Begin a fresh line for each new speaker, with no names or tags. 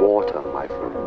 Water, my friend.